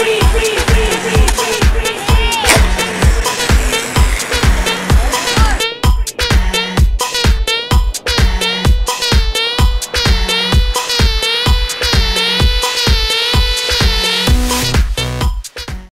free, free.